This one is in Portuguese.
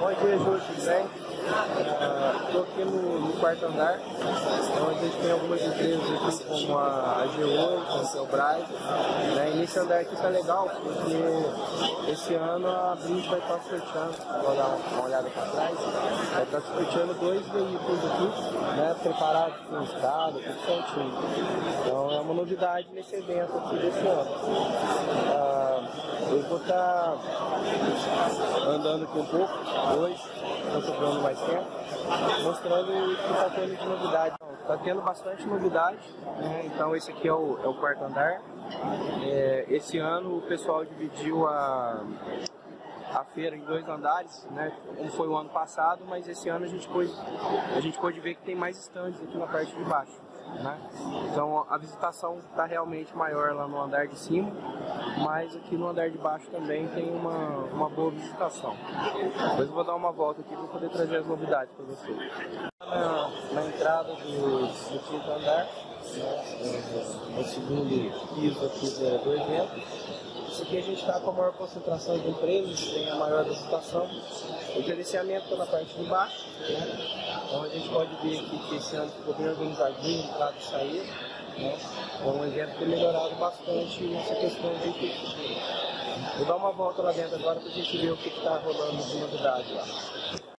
Bom dia, Júlio, tudo bem? Estou uh, aqui no, no, quarto andar, onde a gente tem algumas empresas aqui, como a AG8, a Celbras. Né? E nesse andar aqui tá legal, porque esse ano a Brinde vai estar sorteando, vou dar uma olhada para trás, vai estar sorteando dois veículos aqui, né? preparados com estrada, tudo certinho. Então é uma novidade nesse evento aqui desse ano. Uh, eu vou estar andando aqui um pouco hoje, está sobrando mais tempo, mostrando o que está tendo de novidade. Está tendo bastante novidade, né? então esse aqui é o, é o quarto andar. É, esse ano o pessoal dividiu a, a feira em dois andares, né? Como foi o ano passado, mas esse ano a gente pôde, a gente pôde ver que tem mais estandes aqui na parte de baixo. Né? Então a visitação está realmente maior lá no andar de cima, mas aqui no andar de baixo também tem uma, uma boa visitação. Depois eu vou dar uma volta aqui para poder trazer as novidades para vocês. Na, na, entrada do, do quinto andar, no segundo piso aqui do evento, isso aqui a gente está com a maior concentração de empresas, tem a maior visitação. O gerenciamento está na parte de baixo, né? então a gente pode ver aqui que esse ano ficou bem organizadinho, entrada e saída. Então o evento tem melhorado bastante nessa questão de infraestrutura. Vou dar uma volta lá dentro agora para a gente ver o que está rolando de novidade lá.